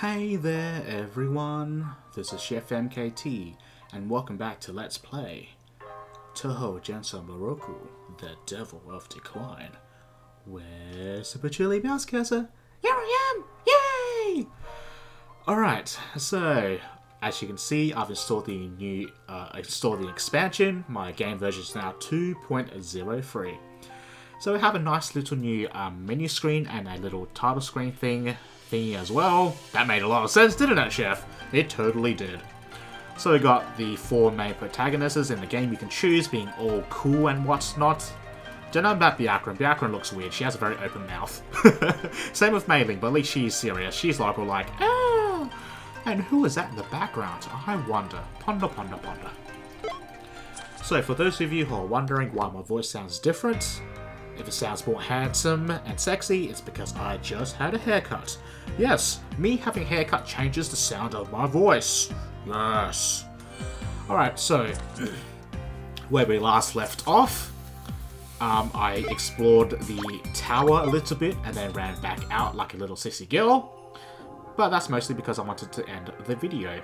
Hey there everyone, this is Chef MKT, and welcome back to Let's Play Touhou Gensoumaroku, the Devil of Decline. Where's Super Chili cursor? Here I am! Yay! Alright, so as you can see, I've installed the new, uh, installed the expansion. My game version is now 2.03. So we have a nice little new um, menu screen and a little title screen thing thingy as well. That made a lot of sense, didn't it, Chef? It totally did. So we got the four main protagonists in the game you can choose, being all cool and whatnot. Don't know about Byakuren. Byakuren looks weird. She has a very open mouth. Same with Mei Ling, but at least she's serious. She's like, all like, oh. And who is that in the background? I wonder. Ponder, ponder, ponder. So for those of you who are wondering why my voice sounds different, if it sounds more handsome and sexy, it's because I just had a haircut. Yes, me having haircut changes the sound of my voice. Yes. Alright, so, where we last left off, um, I explored the tower a little bit and then ran back out like a little sissy girl. But that's mostly because I wanted to end the video.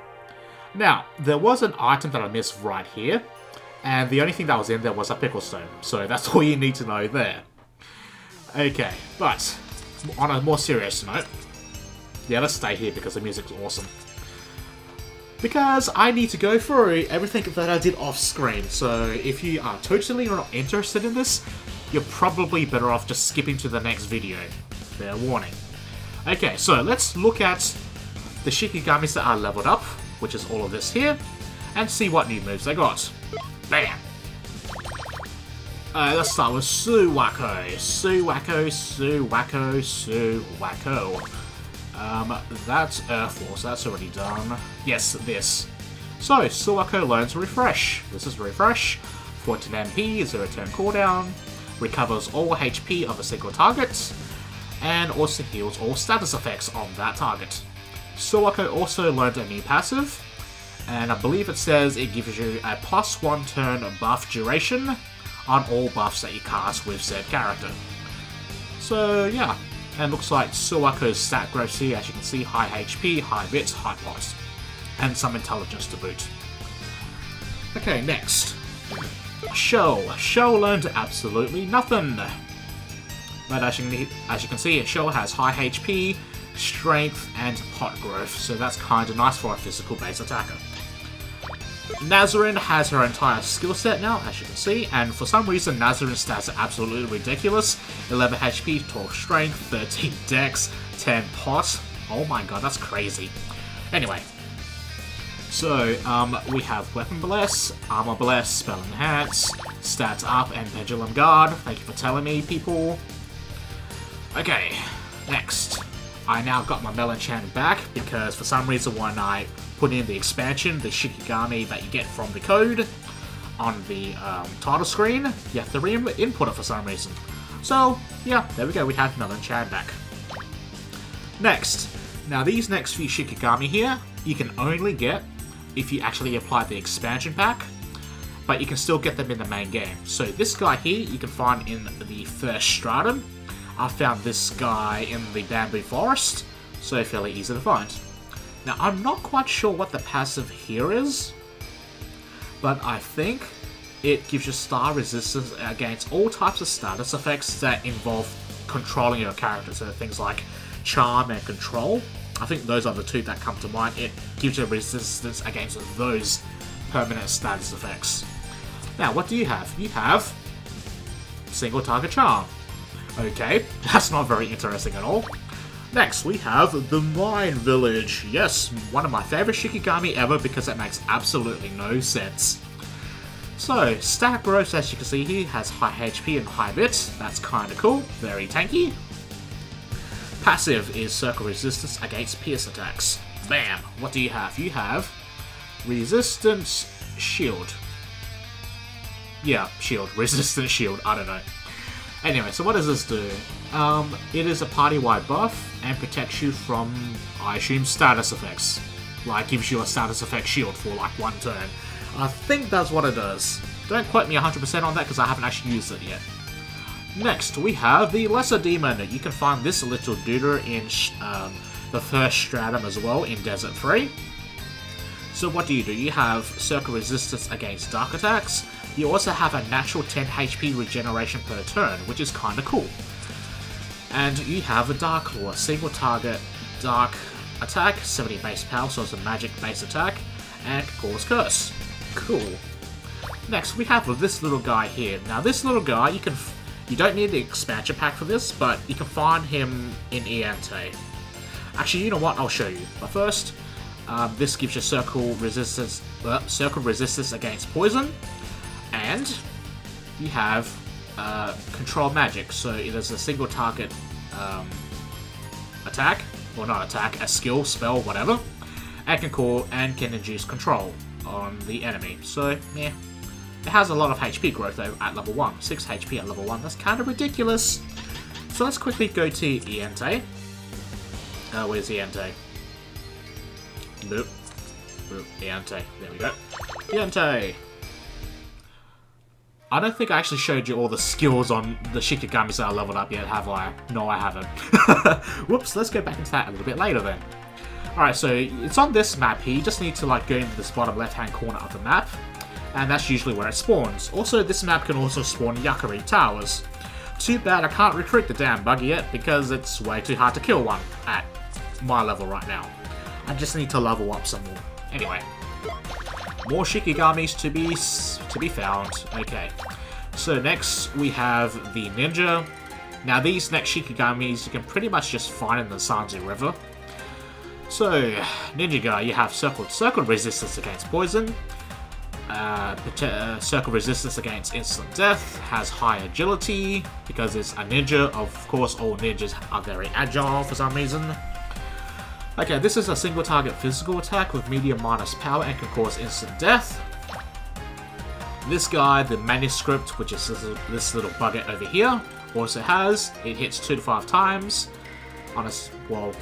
Now, there was an item that I missed right here, and the only thing that was in there was a pickle stone, so that's all you need to know there. Okay, but on a more serious note, yeah, let's stay here because the music's awesome. Because I need to go through everything that I did off screen, so if you are totally not interested in this, you're probably better off just skipping to the next video. Fair warning. Okay, so let's look at the Shikigamis that are leveled up, which is all of this here, and see what new moves they got. Bam! Uh, let's start with Suwako. Suwako, Suwako, Suwako. Um, that's Earth Force, that's already done. Yes, this. So, Suwako learns Refresh. This is Refresh. 14 MP, 0 turn cooldown, recovers all HP of a single target, and also heals all status effects on that target. Suwako also learned a new passive, and I believe it says it gives you a plus one turn buff duration on all buffs that you cast with said character. So yeah, and looks like Suwako's stat growth here, as you can see, high HP, high bits, high pots, and some intelligence to boot. Okay, next. Shou. Shou learned absolutely nothing. But as you, can, as you can see, Shou has high HP, strength, and pot growth, so that's kinda nice for a physical base attacker. Nazrin has her entire skill set now, as you can see, and for some reason Nazrin's stats are absolutely ridiculous. 11 HP, 12 strength, 13 dex, 10 pot. Oh my god, that's crazy. Anyway, so um, we have Weapon Bless, Armor Bless, Spell Enhance, Stats Up, and Pendulum Guard. Thank you for telling me, people. Okay, next. I now got my Melon Chan back because for some reason when I put in the expansion, the Shikigami that you get from the code on the um, title screen, you have to re-input it for some reason. So, yeah, there we go, we have Melon Chan back. Next, now these next few Shikigami here, you can only get if you actually apply the expansion pack, but you can still get them in the main game. So this guy here, you can find in the first stratum. I found this guy in the bamboo forest, so fairly easy to find. Now, I'm not quite sure what the passive here is, but I think it gives you star resistance against all types of status effects that involve controlling your character. So things like charm and control. I think those are the two that come to mind. It gives you resistance against those permanent status effects. Now, what do you have? You have single target charm. Okay, that's not very interesting at all. Next, we have the Mine Village. Yes, one of my favorite Shikigami ever because it makes absolutely no sense. So, stat growth, as you can see here, has high HP and high bit. That's kinda cool. Very tanky. Passive is circle resistance against pierce attacks. Bam! What do you have? You have resistance shield. Yeah, shield. Resistance shield. I don't know. Anyway, so what does this do? Um, it is a party-wide buff and protects you from, I assume, status effects. Like, gives you a status effect shield for, like, one turn. I think that's what it does. Don't quote me 100% on that because I haven't actually used it yet. Next, we have the Lesser Demon. You can find this little duder in um, the first stratum as well in Desert 3. So what do you do? You have circle resistance against dark attacks. You also have a natural 10 HP regeneration per turn, which is kinda cool. And you have a Dark Law, single target dark attack, 70 base power, so it's a magic base attack, and cause curse. Cool. Next, we have this little guy here. Now, this little guy, you can you don't need the expansion pack for this, but you can find him in Iante. Actually, you know what? I'll show you. But first, um, this gives you circle resistance, uh, circle resistance against poison, and you have uh, control magic. So it is a single target um, attack, or not attack, a skill, spell, whatever, and can call and can induce control on the enemy. So yeah, it has a lot of HP growth though at level 1. 6 HP at level 1, that's kind of ridiculous. So let's quickly go to Iante. Uh, where's Iante? Boop. Boop. Iante. There we go. Iante! I don't think I actually showed you all the skills on the Shikigami's that I leveled up yet, have I? No, I haven't. Whoops, let's go back into that a little bit later then. Alright, so it's on this map here. You just need to like go into this bottom left-hand corner of the map and that's usually where it spawns. Also, this map can also spawn Yakari Towers. Too bad I can't recruit the damn buggy yet, because it's way too hard to kill one at my level right now. I just need to level up some more. Anyway, more Shikigamis to be to be found. Okay, so next we have the Ninja. Now these next Shikigamis you can pretty much just find in the Sanzu River. So, Ninja guy, you have circle circle resistance against poison, uh, uh, circle resistance against instant death, has high agility, because it's a ninja. Of course, all ninjas are very agile for some reason. Okay, this is a single target physical attack with medium minus power and can cause instant death. This guy, the manuscript, which is this little bugger over here, also has, it hits 2 to 5 times on a, well,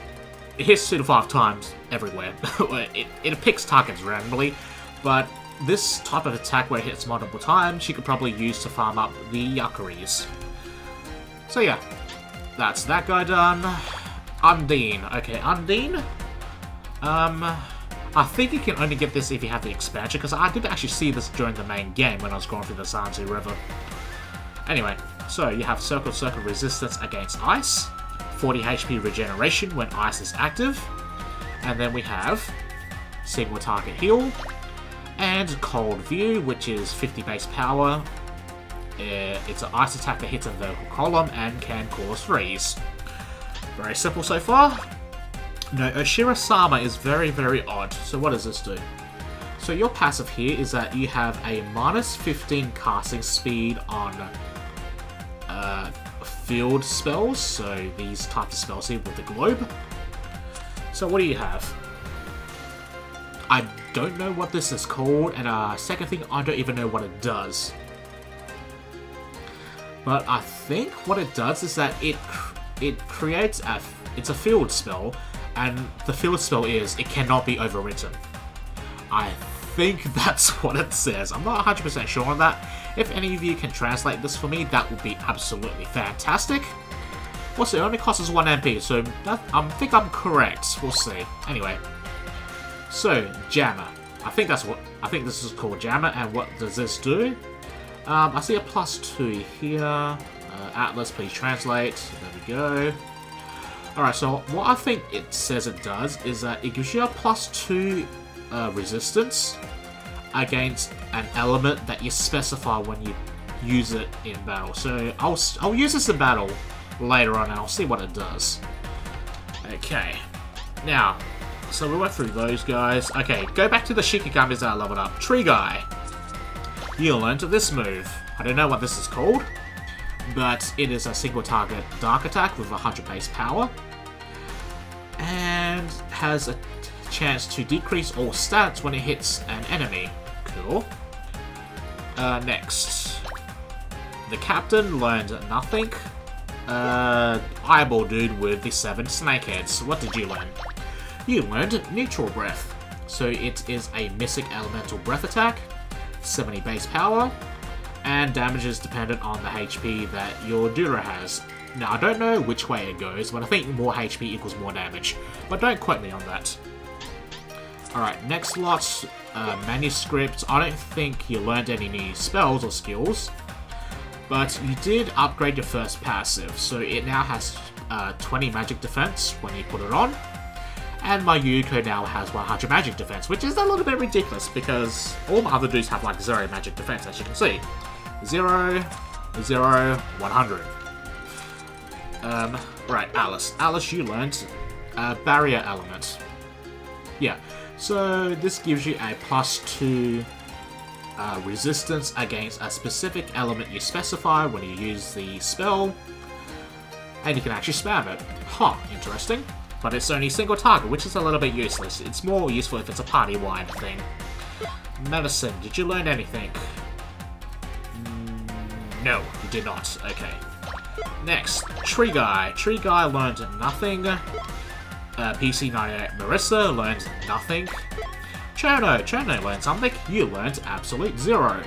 it hits 2 to 5 times everywhere. it, it picks targets randomly, but this type of attack where it hits multiple times, you could probably use to farm up the Yakuris. So yeah, that's that guy done. Undine. Okay, Undine. Um, I think you can only get this if you have the expansion, because I did actually see this during the main game when I was going through the Sanzu River. Anyway, so you have Circle Circle Resistance against Ice, 40 HP regeneration when Ice is active, and then we have Single Target Heal, and Cold View, which is 50 base power. Uh, it's an ice attack that hits a vertical column and can cause freeze. Very simple so far. No, Oshira-sama is very, very odd. So what does this do? So your passive here is that you have a minus 15 casting speed on uh, field spells, so these types of spells here with the globe. So what do you have? I don't know what this is called, and uh, second thing, I don't even know what it does. But I think what it does is that it it creates a it's a field spell, and the field spell is it cannot be overwritten. I think that's what it says. I'm not 100% sure on that. If any of you can translate this for me, that would be absolutely fantastic. Also, it only costs us 1 MP, so that, I think I'm correct. We'll see. Anyway, so, Jammer. I think that's what, I think this is called Jammer, and what does this do? Um, I see a plus two here. Uh, Atlas, please translate. There we go. Alright, so what I think it says it does is that it gives you a plus two uh, resistance against an element that you specify when you use it in battle. So I'll, I'll use this in battle later on and I'll see what it does. Okay. Now, so we went through those guys. Okay, go back to the Shikigamis that I leveled up. Tree Guy. You learned this move. I don't know what this is called, but it is a single target dark attack with 100 base power. And has a chance to decrease all stats when it hits an enemy. Cool. Uh, next. The captain learned nothing. Uh, eyeball dude with the seven snakeheads. What did you learn? You learned Neutral Breath. So it is a Mystic Elemental Breath attack, 70 base power, and damage is dependent on the HP that your Dura has. Now, I don't know which way it goes, but I think more HP equals more damage. But don't quote me on that. Alright, next lot, uh, manuscript. I don't think you learned any new spells or skills, but you did upgrade your first passive, so it now has uh, 20 magic defense when you put it on. And my Yuko now has 100 magic defense, which is a little bit ridiculous because all my other dudes have like 0 magic defense, as you can see. 0, 0, 100. Um, right, Alice. Alice, you learned uh, Barrier Element. Yeah, so this gives you a plus 2 uh, resistance against a specific element you specify when you use the spell, and you can actually spam it. Huh, interesting. But it's only single target, which is a little bit useless. It's more useful if it's a party-wide thing. Medicine, did you learn anything? No, he did not. Okay. Next, Tree Guy. Tree Guy learned nothing. Uh, PC98 Marisa learned nothing. Chono, Chono learned something. You learned absolute zero.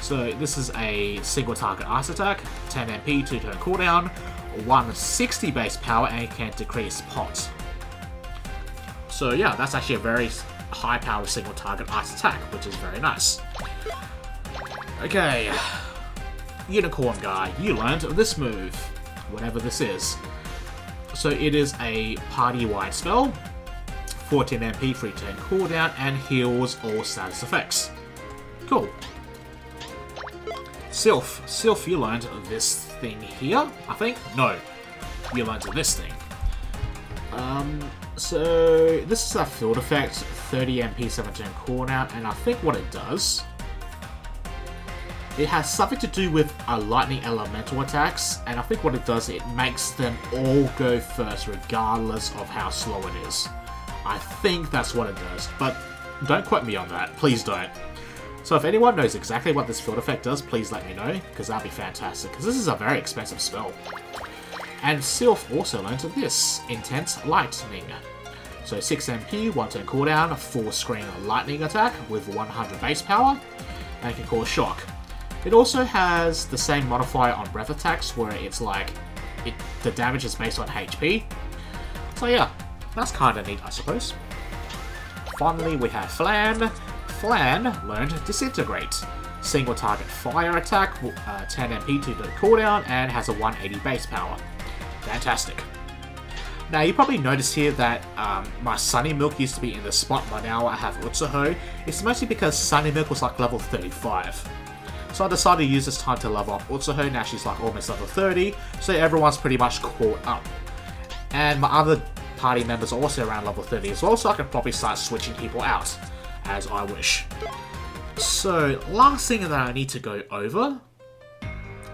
So this is a single target ice attack, 10 MP, 2 turn cooldown, 160 base power, and can decrease pot. So yeah, that's actually a very high power single target ice attack, which is very nice. Okay, Unicorn Guy, you learned this move, whatever this is. So it is a party-wide spell, 14 MP, 3 turn cooldown, and heals all status effects. Cool. Sylph. Sylph, you learned this thing here, I think? No. You learned this thing. Um, so this is a field effect, 30 MP, 7 turn cooldown, and I think what it does it has something to do with uh, lightning elemental attacks, and I think what it does, it makes them all go first, regardless of how slow it is. I think that's what it does, but don't quote me on that. Please don't. So if anyone knows exactly what this field effect does, please let me know, because that'd be fantastic, because this is a very expensive spell. And Sylph also learned this, Intense Lightning. So 6 MP, 1 turn cooldown, full screen lightning attack with 100 base power, and can cause shock. It also has the same modifier on breath attacks, where it's like, it, the damage is based on HP. So yeah, that's kinda neat, I suppose. Finally, we have Flan. Flan learned Disintegrate. Single target fire attack, uh, 10 MP to the cooldown, and has a 180 base power. Fantastic. Now, you probably noticed here that um, my Sunny Milk used to be in the spot, but now I have Utsuho. It's mostly because Sunny Milk was like level 35. So I decided to use this time to level up Utsuho, now she's like almost level 30, so everyone's pretty much caught up. And my other party members are also around level 30 as well, so I can probably start switching people out, as I wish. So, last thing that I need to go over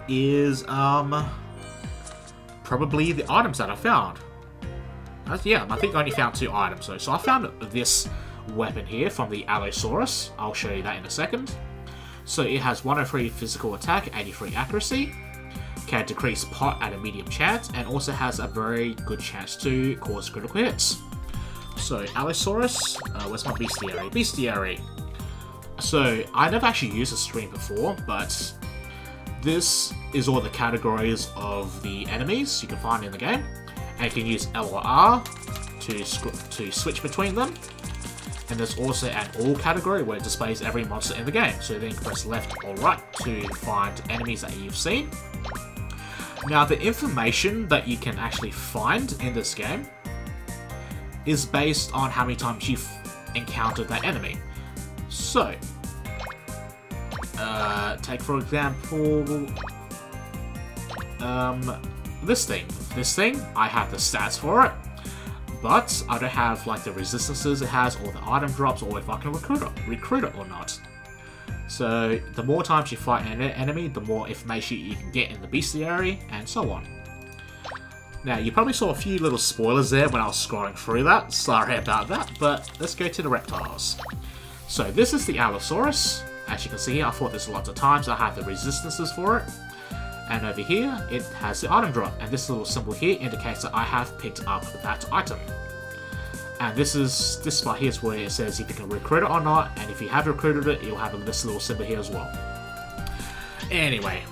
is, um, probably the items that I found. Yeah, I think I only found two items though. So I found this weapon here from the Allosaurus. I'll show you that in a second. So it has 103 physical attack, 83 accuracy, can decrease pot at a medium chance, and also has a very good chance to cause critical hits. So Allosaurus, uh, where's my bestiary? Bestiary. So I never actually used a stream before, but this is all the categories of the enemies you can find in the game, and you can use L or R to, to switch between them and there's also an all category where it displays every monster in the game. So then you press left or right to find enemies that you've seen. Now the information that you can actually find in this game is based on how many times you've encountered that enemy. So, uh, take for example, um, this thing. This thing, I have the stats for it but I don't have like the resistances it has or the item drops or if I can recruit it, recruit it or not. So the more times you fight an enemy, the more information you can get in the bestiary and so on. Now you probably saw a few little spoilers there when I was scrolling through that, sorry about that, but let's go to the reptiles. So this is the Allosaurus. As you can see I fought this lots of times, I have the resistances for it. And over here, it has the item drop, and this little symbol here indicates that I have picked up that item. And this is this spot here is where it says if you can recruit it or not, and if you have recruited it, you'll have this little symbol here as well. Anyway,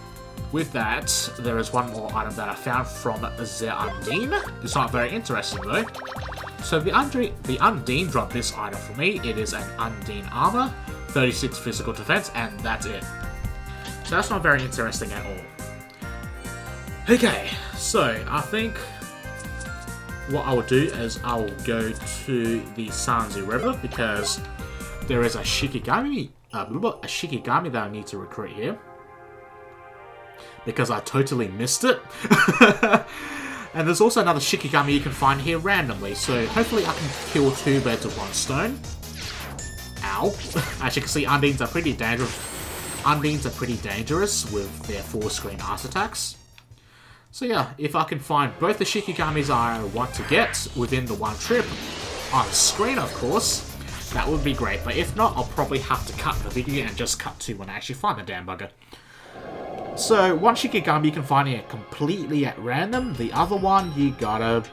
with that, there is one more item that I found from the Undine. It's not very interesting though. So the Undine, the Undine dropped this item for me. It is an Undine armor, 36 physical defense, and that's it. So that's not very interesting at all. Okay, so I think what I will do is I will go to the Sanzu River because there is a Shikigami, uh, a Shikigami that I need to recruit here because I totally missed it. and there's also another Shikigami you can find here randomly, so hopefully I can kill two birds with one stone. Ow. As you can see, Undines are pretty dangerous. Undines are pretty dangerous with their four-screen ice attacks. So yeah, if I can find both the Shikigamis I want to get within the one trip, on screen of course, that would be great. But if not, I'll probably have to cut the video and just cut to when I actually find the damn bugger. So, one Shikigami you can find here completely at random. The other one, you gotta...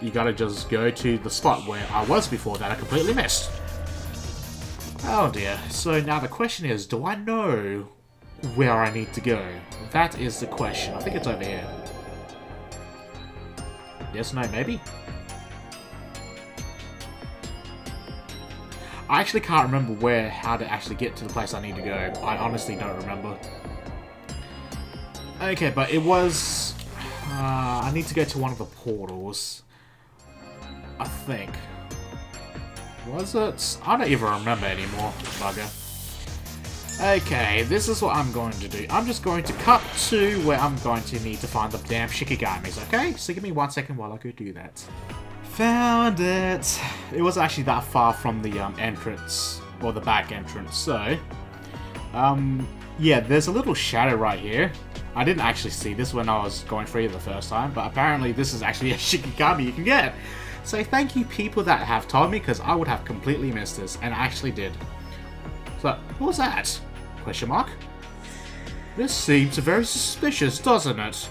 You gotta just go to the spot where I was before that I completely missed. Oh dear. So now the question is, do I know where I need to go? That is the question. I think it's over here. Yes, no, maybe? I actually can't remember where, how to actually get to the place I need to go. I honestly don't remember. Okay, but it was... Uh, I need to go to one of the portals. I think. Was it? I don't even remember anymore, bugger. Okay, this is what I'm going to do. I'm just going to cut to where I'm going to need to find the damn Shikigamis, okay? So give me one second while I go do that. Found it! It wasn't actually that far from the um, entrance, or the back entrance, so... Um, yeah, there's a little shadow right here. I didn't actually see this when I was going through the first time, but apparently this is actually a Shikigami you can get. So thank you people that have told me, because I would have completely missed this, and I actually did. So, what was that? Question mark? This seems very suspicious, doesn't it?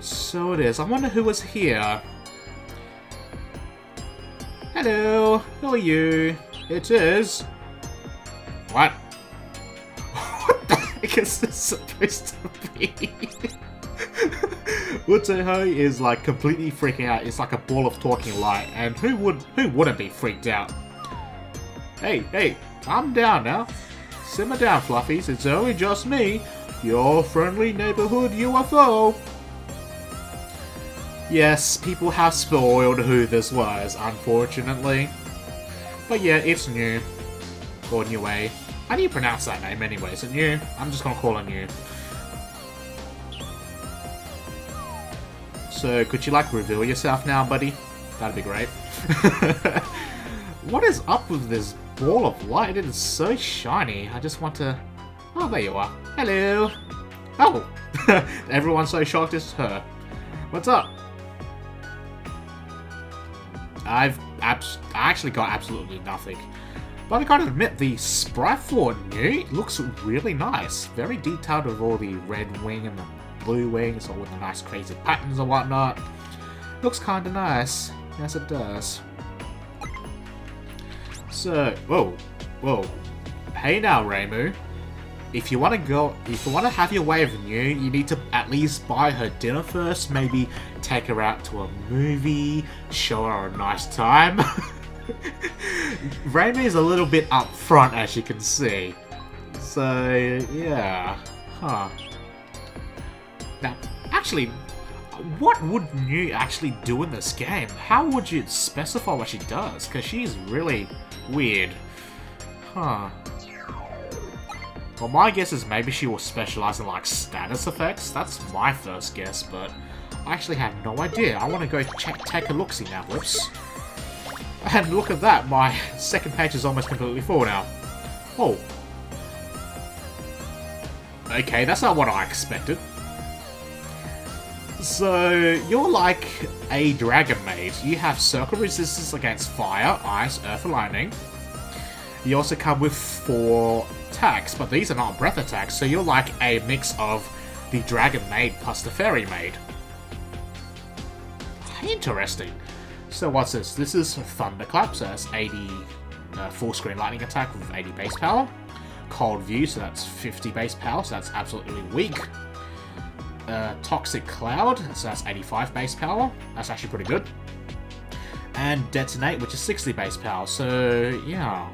So it is. I wonder who was here. Hello, who are you? It is... What? I guess this supposed to be? Utsuho is like completely freaking out. It's like a ball of talking light, and who would who wouldn't be freaked out? Hey, hey, calm down now. Simmer down, Fluffies. It's only just me, your friendly neighborhood UFO. Yes, people have spoiled who this was, unfortunately. But yeah, it's new. Or New A. How do you pronounce that name anyway? Is it New? I'm just gonna call it New. So, could you like reveal yourself now, buddy? That'd be great. what is up with this ball of light? It is so shiny. I just want to... Oh, there you are. Hello! Oh! Everyone's so shocked it's her. What's up? I've abs I actually got absolutely nothing. But I gotta admit, the sprite for new looks really nice. Very detailed with all the red wing and the blue wings, all with the nice crazy patterns and whatnot. Looks kinda nice. Yes, it does. So, whoa, whoa. Hey now, Reimu. If you want to go, if you want to have your way with New, you need to at least buy her dinner first. Maybe take her out to a movie, show her a nice time. Reimu is a little bit up front, as you can see. So, yeah. Huh. Now, actually, what would New actually do in this game? How would you specify what she does? Because she's really weird. Huh. Well, my guess is maybe she will specialize in, like, status effects. That's my first guess, but I actually have no idea. I want to go check, take a look-see now. Whoops. And look at that, my second page is almost completely full now. Oh. Okay, that's not what I expected. So, you're like a Dragon Maid. You have circle resistance against fire, ice, earth, and lightning. You also come with four attacks, but these are not breath attacks, so you're like a mix of the Dragon Maid plus the Fairy Maid. Interesting. So what's this? This is Thunderclap, so that's 80 uh, full screen lightning attack with 80 base power. Cold View, so that's 50 base power, so that's absolutely weak. Uh, Toxic Cloud, so that's 85 base power. That's actually pretty good. And Detonate, which is 60 base power, so yeah.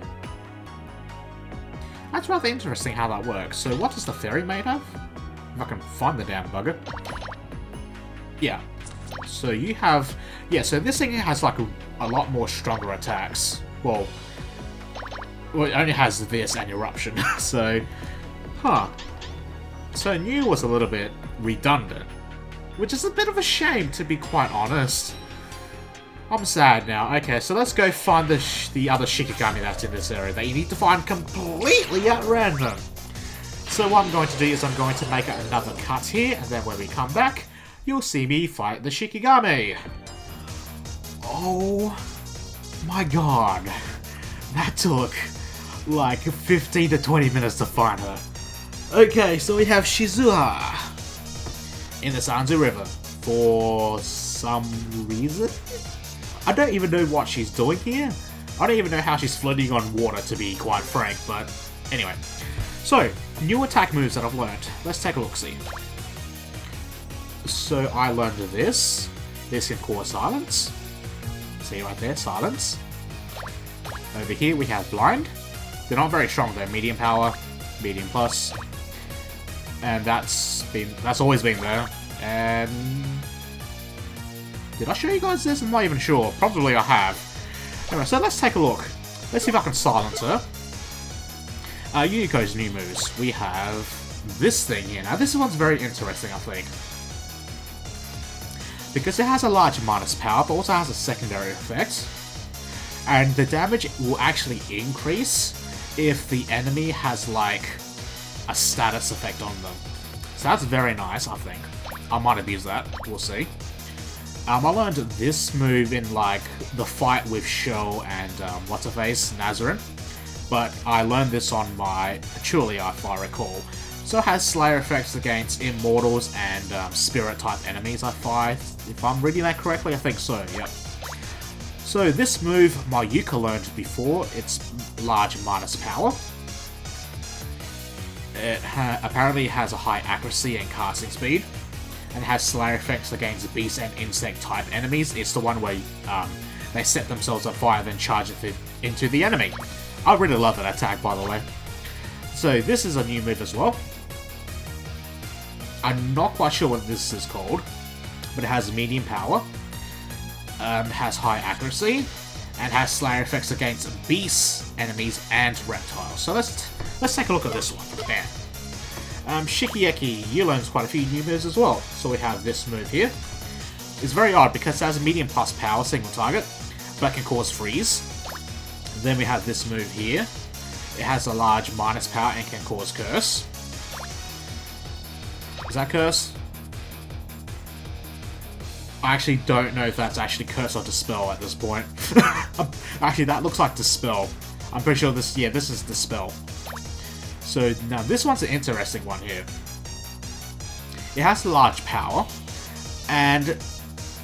That's rather interesting how that works. So what does the Fairy made have? If I can find the damn bugger. Yeah. So you have... Yeah, so this thing has like a, a lot more stronger attacks. Well, well, it only has this and Eruption, so... Huh. So New was a little bit redundant. Which is a bit of a shame, to be quite honest. I'm sad now. Okay, so let's go find the the other Shikigami that's in this area that you need to find completely at random. So what I'm going to do is I'm going to make another cut here, and then when we come back, you'll see me fight the Shikigami. Oh my god. That took like 15 to 20 minutes to find her. Okay, so we have Shizuha in the Sanzu River for some reason. I don't even know what she's doing here. I don't even know how she's floating on water, to be quite frank, but anyway. So, new attack moves that I've learned. Let's take a look-see. So, I learned this. This can cause silence. See right there, silence. Over here we have blind. They're not very strong though. Medium power, medium plus. And that's been that's always been there. And did I show you guys this? I'm not even sure. Probably I have. Anyway, so let's take a look. Let's see if I can silence her. Uh, Yumiko's new moves. We have this thing here. Now, this one's very interesting, I think. Because it has a large minus power, but also has a secondary effect. And the damage will actually increase if the enemy has, like, a status effect on them. So that's very nice, I think. I might abuse that. We'll see. Um, I learned this move in, like, the fight with Sho and, um, what's-her-face, Nazrin. But I learned this on my Patchouli, if I recall. So it has Slayer effects against Immortals and um, Spirit-type enemies, I fight. If I'm reading that correctly, I think so, yep. So this move, Mayuka learned before, it's large minus power. It ha apparently has a high accuracy and casting speed and has Slayer effects against beast and insect type enemies. It's the one where um, they set themselves on fire then charge it into the enemy. I really love that attack, by the way. So this is a new move as well. I'm not quite sure what this is called, but it has medium power, um, has high accuracy, and has Slayer effects against beasts, enemies, and reptiles. So let's let's take a look at this one. There. Um, Shikigeki, you learned quite a few new moves as well. So we have this move here. It's very odd because it has a medium plus power, single target, but can cause freeze. Then we have this move here. It has a large minus power and can cause curse. Is that curse? I actually don't know if that's actually curse or dispel at this point. actually, that looks like dispel. I'm pretty sure this, yeah, this is dispel. So now this one's an interesting one here. It has large power, and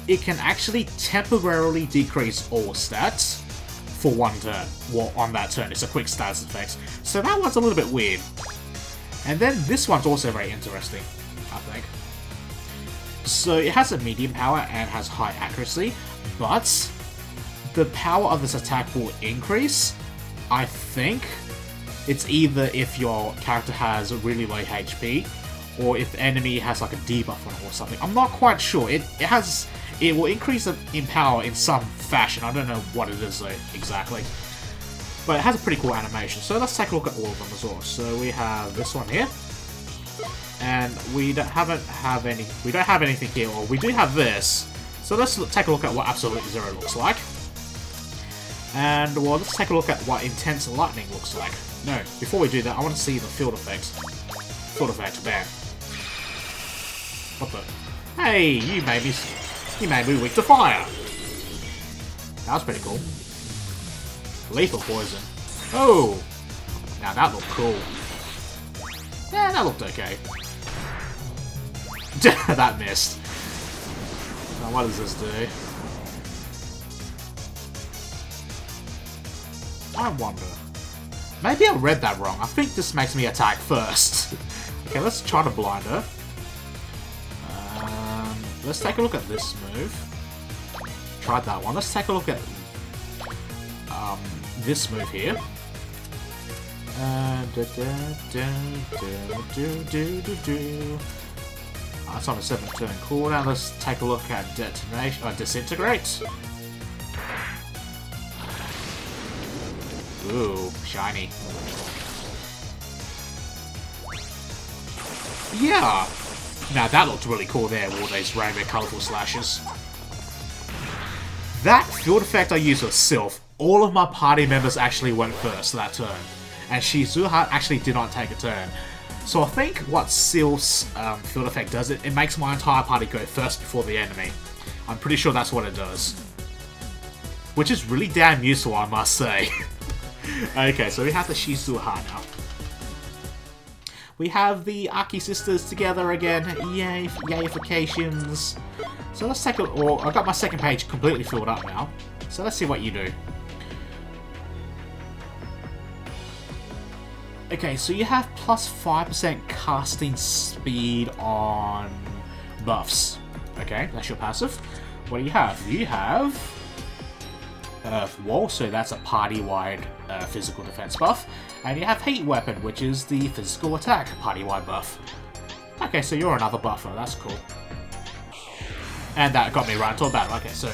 it can actually temporarily decrease all stats for one turn. Well, on that turn, it's a quick stats effect. So that one's a little bit weird. And then this one's also very interesting. So it has a medium power and has high accuracy, but the power of this attack will increase, I think, it's either if your character has really low HP, or if the enemy has like a debuff on it or something. I'm not quite sure. It, it has it will increase in power in some fashion. I don't know what it is though exactly. But it has a pretty cool animation. So let's take a look at all of them as well. So we have this one here. And we don't haven't have any we don't have anything here, or we do have this. So let's take a look at what Absolute Zero looks like. And well let's take a look at what Intense Lightning looks like. No, before we do that, I want to see the field effects. Field effect, bam. What the? Hey, you made me, you made me weak to fire. That was pretty cool. Lethal poison. Oh, now that looked cool. Yeah, that looked okay. that missed. Now what does this do? I wonder. Maybe I read that wrong. I think this makes me attack first. okay, let's try to blind her. let's take a look at this move. Tried that one. Let's take a look at um, this move here. Uh, da, da, da, That's on a 7 turn cooldown. Let's take a look at detonation, uh, disintegrate. Ooh, shiny. Yeah! Now that looked really cool there with all those rainbow colourful slashes. That field effect I used with Sylph, all of my party members actually went first that turn. And Shizuha actually did not take a turn. So I think what Sylph's um, field effect does, it, it makes my entire party go first before the enemy. I'm pretty sure that's what it does. Which is really damn useful, I must say. okay, so we have the Shizuha now. We have the Aki sisters together again. Yay, yayifications. So let's take a. Oh, I've got my second page completely filled up now. So let's see what you do. Okay, so you have plus 5% casting speed on buffs. Okay, that's your passive. What do you have? You have Earth Wall, so that's a party-wide uh, physical defense buff. And you have Heat Weapon, which is the physical attack party-wide buff. Okay, so you're another buffer, that's cool. And that got me right into a battle. Okay, so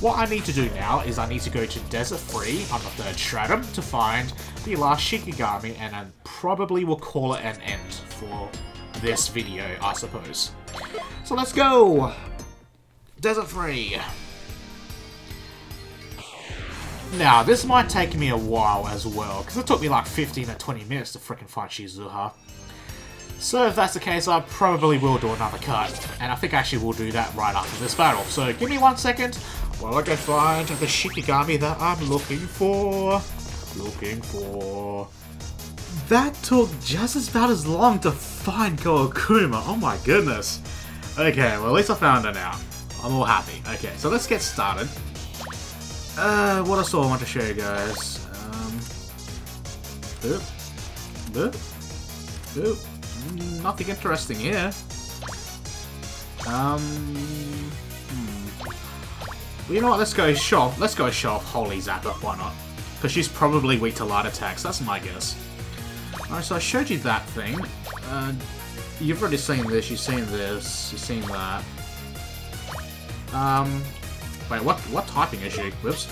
what I need to do now is I need to go to Desert Free on the third stratum to find the last Shikigami, and I probably will call it an end for this video, I suppose. So let's go! Desert Free! Now, this might take me a while as well, because it took me like 15 or 20 minutes to freaking fight Shizuha. So if that's the case, I probably will do another cut, and I think I actually will do that right after this battle. So give me one second while I go find the Shikigami that I'm looking for. Looking for... That took just as about as long to find Koakuma. Oh my goodness. Okay, well at least I found her now. I'm all happy. Okay, so let's get started. Uh, what else do I want to show you guys? Um, boop, boop, boop. Nothing interesting here. Um. You know what? Let's go shop. Let's go shop Holy Zapper. Why not? Because she's probably weak to light attacks. That's my guess. Alright, so I showed you that thing. Uh, you've already seen this. You've seen this. You've seen that. Um, Wait, what what typing is she? Whoops.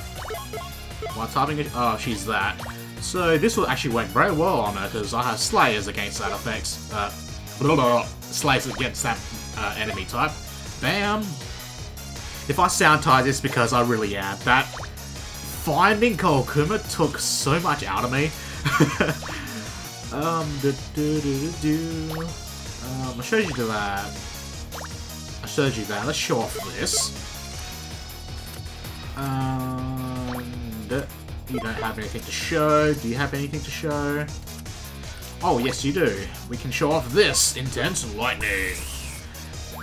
What typing is Oh, she's that. So this will actually work very well on her, because I have Slayers against that effect. Uh, blah, blah, Slayers against that uh, enemy type. Bam! If I sound tired, it's because I really am. That finding Koakuma took so much out of me. um, do, do, do, do, um, I showed you that. I showed you that. Let's show off this. And you don't have anything to show. Do you have anything to show? Oh, yes, you do. We can show off this Intense Lightning.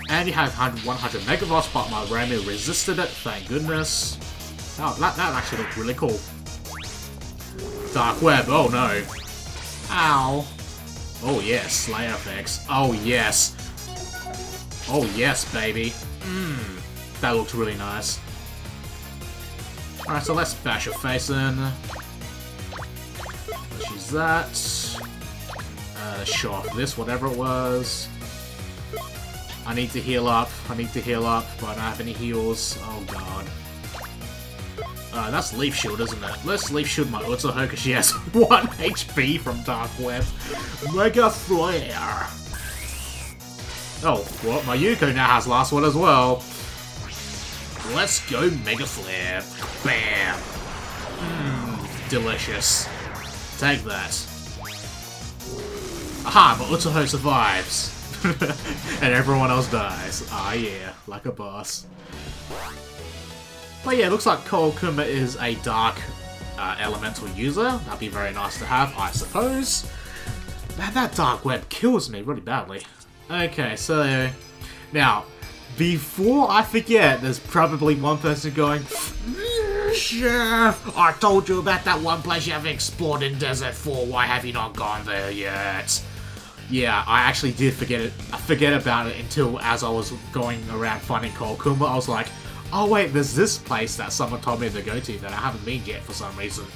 And you have 100 megavolts, but my Rami resisted it, thank goodness. Oh, that, that actually looked really cool. Dark Web, oh no. Ow. Oh yes, Slayer effects. Oh yes. Oh yes, baby. Mmm. That looked really nice. Alright, so let's bash her face in. Let's that. Uh, show off this, whatever it was. I need to heal up. I need to heal up, but I don't have any heals. Oh god. Uh, that's Leaf Shield, isn't it? Let's Leaf Shield my Utsuho because she has 1 HP from Dark Web. Mega Flare! Oh, well, my Yuko now has last one as well. Let's go Mega Flare. Bam. Mmm, delicious. Take that. Aha, but Utsuho survives. and everyone else dies. Ah yeah, like a boss. But yeah, looks like Koakuma is a dark uh, elemental user. That'd be very nice to have, I suppose. Man, that dark web kills me really badly. Okay, so... Now, before I forget, there's probably one person going, Chef, I told you about that one place you haven't explored in Desert 4. Why have you not gone there yet? Yeah, I actually did forget it. I forget about it until as I was going around finding Kuma. I was like, oh wait, there's this place that someone told me to go to that I haven't been yet for some reason.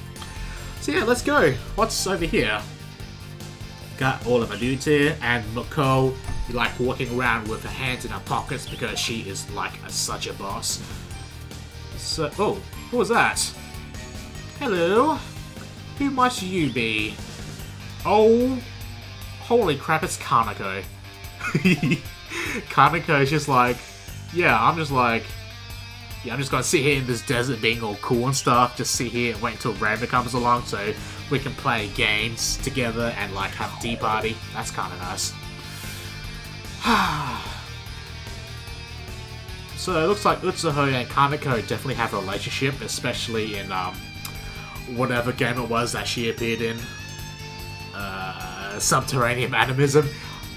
So yeah, let's go. What's over here? Got all of my here, and Mokou, like walking around with her hands in her pockets because she is like a, such a boss. So, oh, who was that? Hello? Who might you be? Oh, holy crap, it's. Kanako is just like, yeah, I'm just like, yeah, I'm just gonna sit here in this desert being all cool and stuff, just sit here and wait until Randa comes along so we can play games together and like have tea party. That's kinda nice. so it looks like Utsuho and Kanako definitely have a relationship, especially in um, whatever game it was that she appeared in. Uh, Subterranean Animism.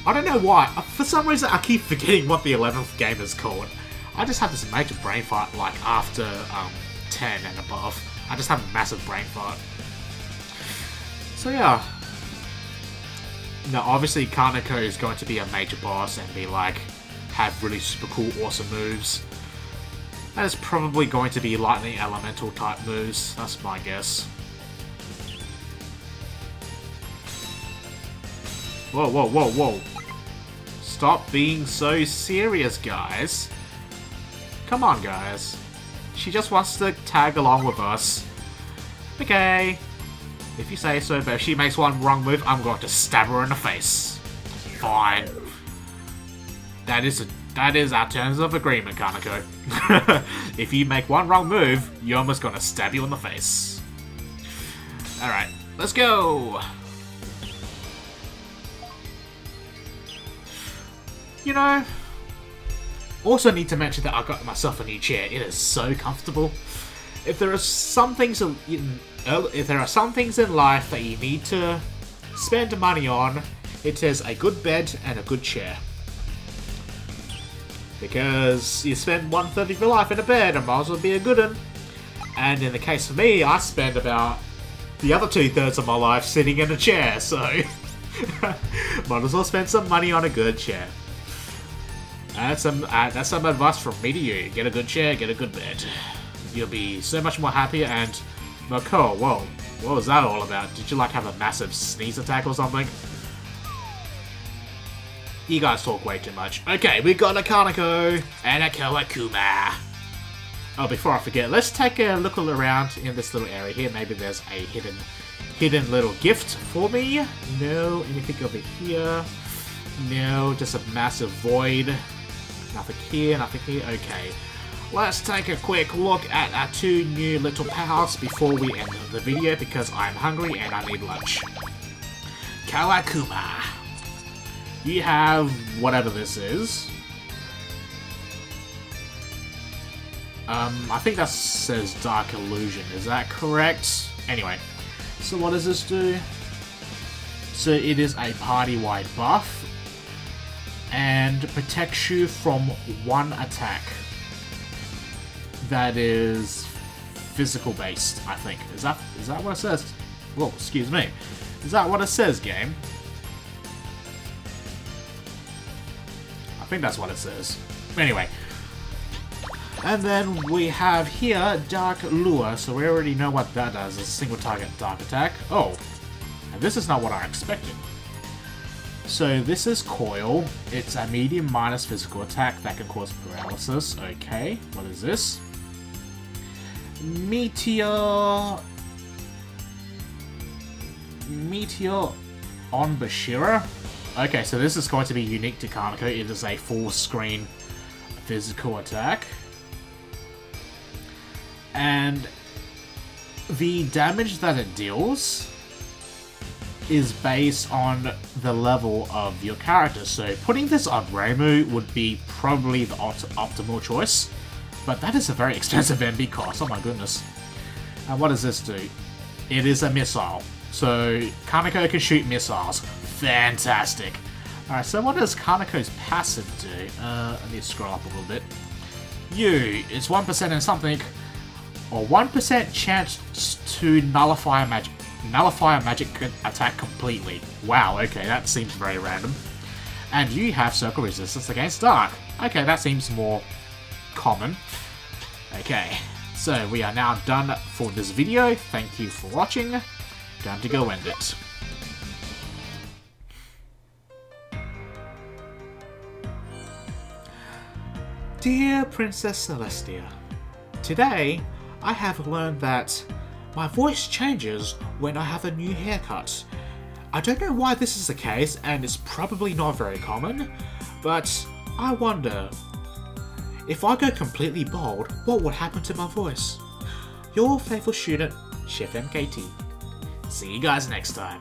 I don't know why. For some reason, I keep forgetting what the 11th game is called. I just have this major brain fart like after um, 10 and above. I just have a massive brain fart. So yeah. Now obviously Kanako is going to be a major boss and be like, have really super cool awesome moves. That is probably going to be lightning elemental type moves, that's my guess. Whoa, whoa, whoa, whoa. Stop being so serious, guys. Come on, guys. She just wants to tag along with us. Okay. If you say so, but if she makes one wrong move, I'm going to stab her in the face. Fine. That is a, that is our terms of agreement, Kanako. if you make one wrong move, Youmu's gonna stab you in the face. Alright, let's go! You know, also need to mention that I got myself a new chair. It is so comfortable. If there are some things in, if there are some things in life that you need to spend money on, it is a good bed and a good chair. Because you spend one third of your life in a bed, and might as well be a good one. And in the case of me, I spend about the other two thirds of my life sitting in a chair, so might as well spend some money on a good chair. That's some uh, that's some advice from me to you. Get a good chair, get a good bed. You'll be so much more happier and Mokou, whoa, what was that all about? Did you like have a massive sneeze attack or something? You guys talk way too much. Okay, we got a Kanako and a Kawakuma. Oh, before I forget, let's take a look around in this little area here. Maybe there's a hidden hidden little gift for me. No, anything over here? No, just a massive void. Nothing here, nothing here. Okay. Let's take a quick look at our two new little pals before we end the video because I'm hungry and I need lunch. Kawakuma. You have whatever this is. Um, I think that says Dark Illusion, is that correct? Anyway, so what does this do? So it is a party-wide buff and protects you from one attack that is physical based, I think. Is that is that what it says? Well, excuse me. Is that what it says, game? I think that's what it says. Anyway. And then we have here Dark Lure, so we already know what that does. It's a single target dark attack. Oh, and this is not what I expected. So this is Coil. It's a medium minus physical attack that can cause paralysis. Okay, what is this? Meteor... Meteor Onbashira? Okay, so this is going to be unique to Kanako. It is a full screen physical attack. And the damage that it deals is based on the level of your character. So putting this on Reimu would be probably the opt optimal choice, but that is a very expensive MB cost, oh my goodness. And what does this do? It is a missile. So Kanako can shoot missiles. Fantastic. Alright, so what does Kanako's passive do? Uh, let me scroll up a little bit. You, it's 1% in something, or 1% chance to nullify a magic nullify a magic attack completely. Wow, okay, that seems very random. And you have circle resistance against dark. Okay, that seems more common. Okay, so we are now done for this video. Thank you for watching. Time to go end it. Dear Princess Celestia, Today, I have learned that my voice changes when I have a new haircut. I don't know why this is the case, and it's probably not very common, but I wonder if I go completely bald, what would happen to my voice? Your faithful student, Chef MKT. See you guys next time.